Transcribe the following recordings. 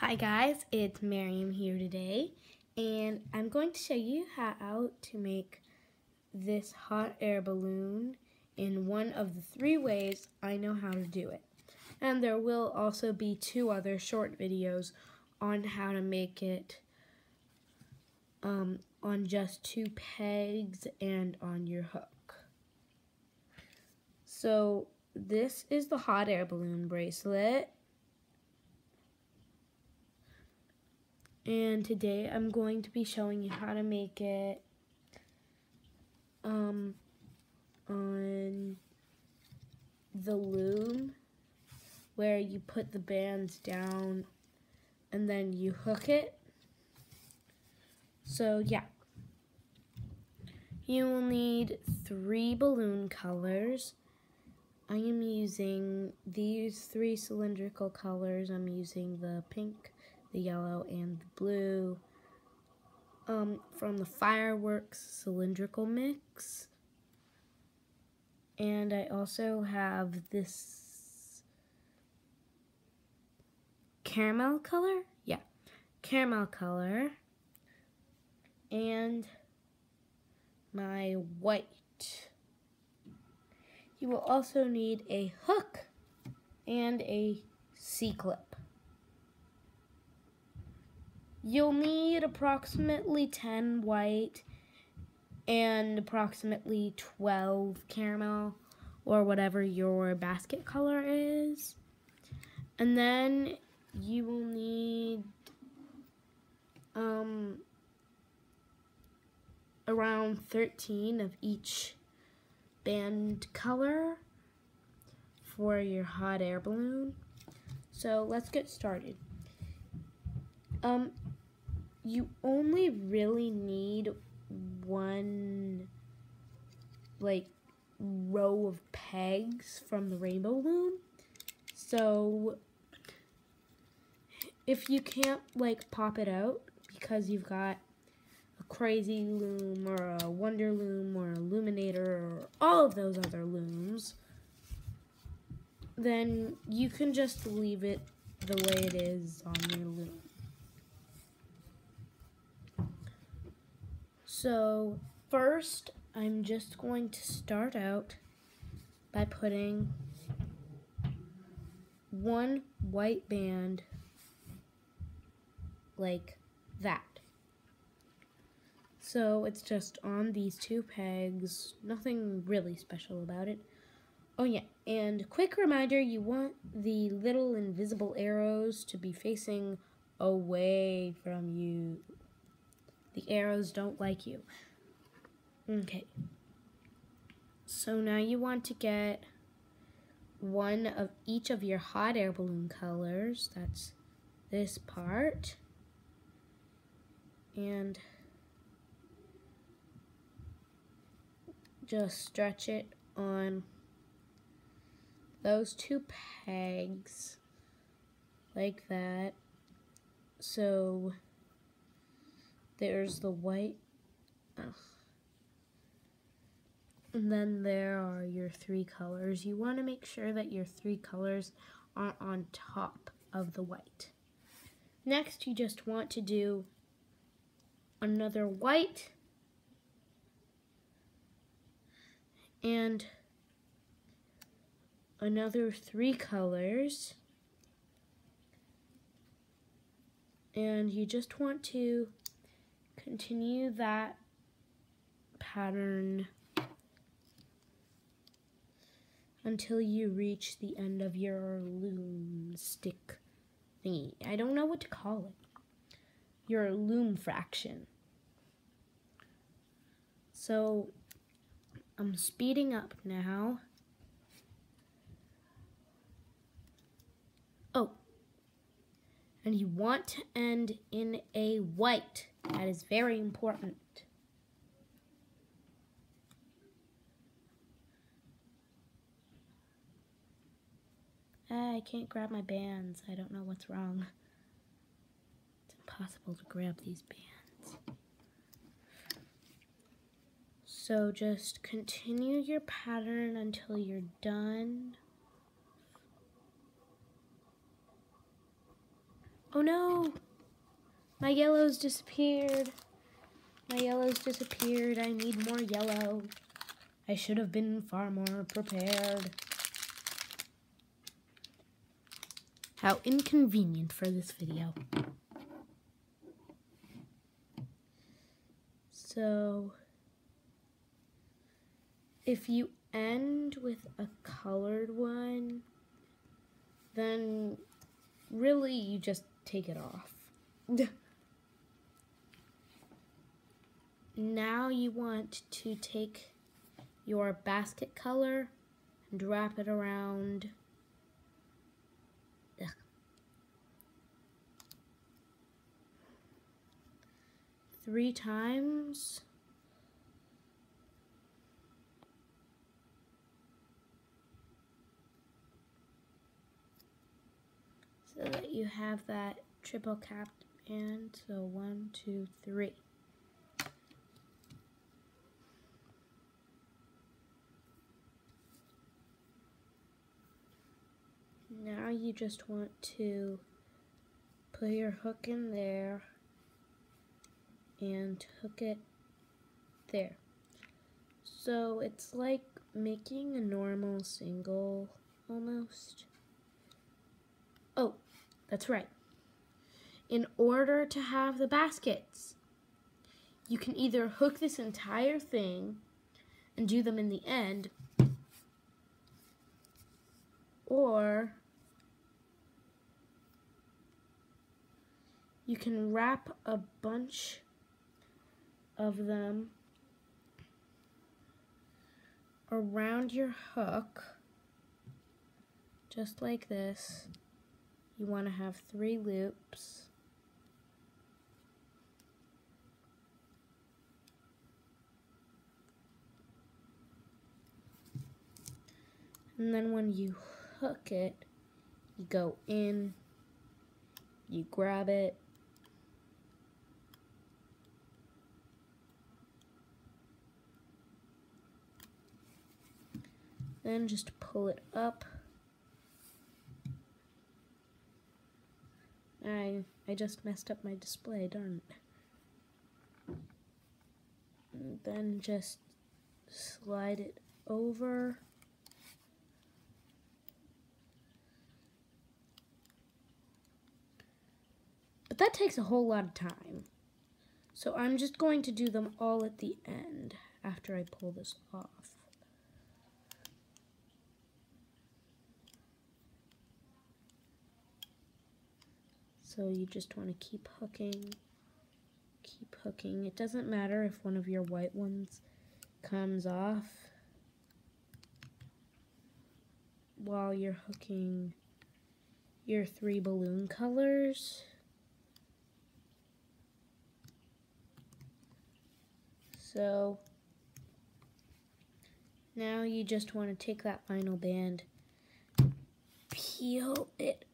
Hi guys, it's Miriam here today and I'm going to show you how to make this hot air balloon in one of the three ways I know how to do it. And there will also be two other short videos on how to make it um, on just two pegs and on your hook. So this is the hot air balloon bracelet and today I'm going to be showing you how to make it um, on the loom where you put the bands down and then you hook it. So yeah, you will need three balloon colors. I am using these three cylindrical colors. I'm using the pink, the yellow, and the blue um, from the Fireworks Cylindrical Mix. And I also have this caramel color. Yeah, caramel color. And my white. You will also need a hook and a C-clip. You'll need approximately 10 white and approximately 12 caramel or whatever your basket color is. And then you will need um, around 13 of each band color for your hot air balloon. So let's get started. Um, you only really need one like row of pegs from the rainbow loom. So if you can't like pop it out because you've got a Cra-Z-Loom or a wonder loom or a luminator or all of those other looms, then you can just leave it the way it is on your loom. So first, I'm just going to start out by putting one white band like that. So it's just on these two pegs, nothing really special about it. Oh yeah, and quick reminder, you want the little invisible arrows to be facing away from you the arrows don't like you. Okay. So now you want to get one of each of your hot air balloon colors. That's this part. And just stretch it on those two pegs like that. So there's the white. Ugh. And then there are your three colors. You want to make sure that your three colors are on top of the white. Next, you just want to do another white and another three colors. And you just want to continue that pattern until you reach the end of your loom stick thingy. I don't know what to call it. Your loom fraction. So I'm speeding up now. Oh, and you want to end in a white. That is very important. I can't grab my bands. I don't know what's wrong. It's impossible to grab these bands. So just continue your pattern until you're done. Oh no! My yellows disappeared. My yellows disappeared. I need more yellow. I should have been far more prepared. How inconvenient for this video. So, if you end with a colored one, then really you just take it off. now you want to take your basket color and wrap it around Ugh. three times. So that you have that triple capped band. So one, two, three. Now you just want to put your hook in there and hook it there. So it's like making a normal single almost. Oh, that's right. In order to have the baskets, you can either hook this entire thing and do them in the end, or you can wrap a bunch of them around your hook just like this. You want to have three loops. And then when you hook it you go in you grab it Then just pull it up. I, I just messed up my display, darn it. And then just slide it over. But that takes a whole lot of time. So I'm just going to do them all at the end after I pull this off. So you just want to keep hooking, keep hooking. It doesn't matter if one of your white ones comes off while you're hooking your three balloon colors. So now you just want to take that final band, peel it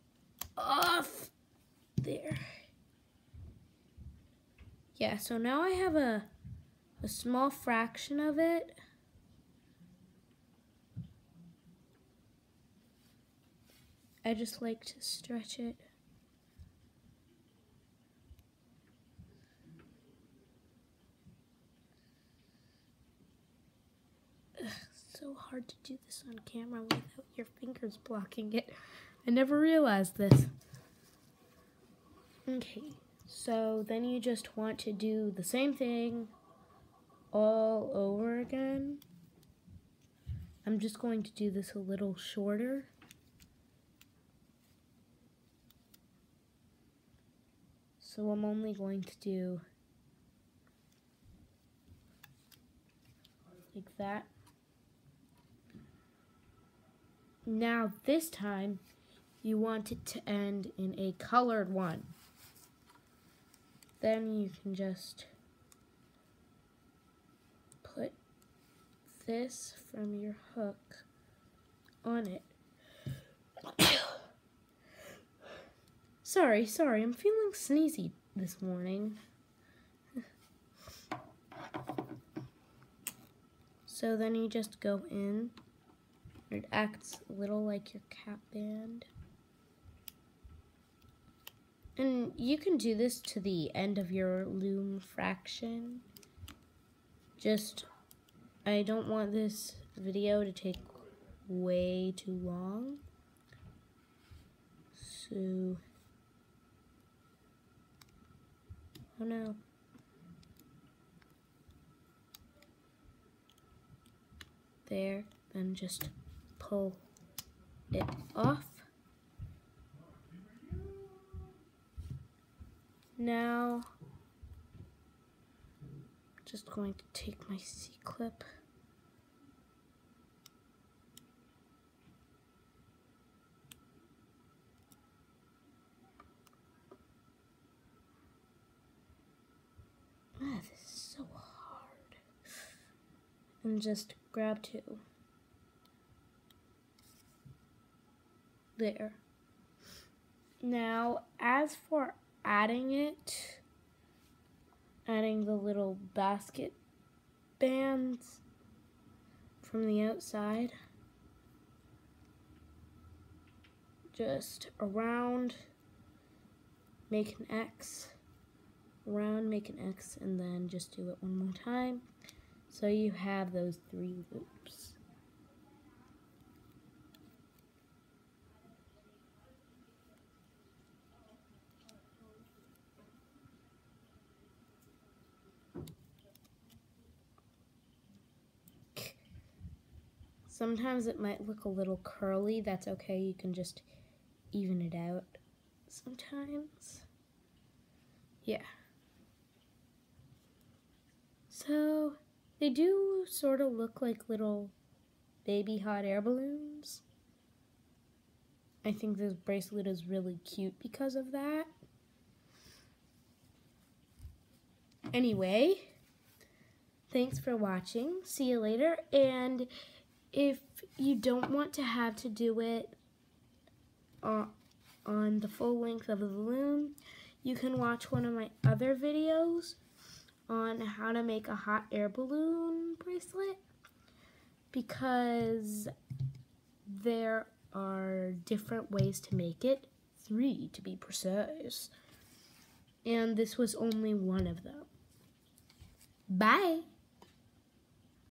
off there. Yeah, so now I have a, a small fraction of it. I just like to stretch it. So hard to do this on camera without your fingers blocking it. I never realized this. Okay, so then you just want to do the same thing all over again. I'm just going to do this a little shorter. So I'm only going to do like that. Now this time you want it to end in a colored one then you can just put this from your hook on it. sorry, sorry, I'm feeling sneezy this morning. so then you just go in. It acts a little like your cap band. And you can do this to the end of your loom fraction. Just, I don't want this video to take way too long. So, oh no. There, then just pull it off. Now, just going to take my C-clip. Ah, this is so hard. And just grab two. There. Now, as for adding it, adding the little basket bands from the outside, just around, make an X, around, make an X, and then just do it one more time. So you have those three loops. Sometimes it might look a little curly. That's okay. You can just even it out sometimes. Yeah. So they do sort of look like little baby hot air balloons. I think this bracelet is really cute because of that. Anyway, thanks for watching. See you later. And if you don't want to have to do it uh, on the full length of the loom, you can watch one of my other videos on how to make a hot air balloon bracelet because there are different ways to make it, three to be precise, and this was only one of them. Bye!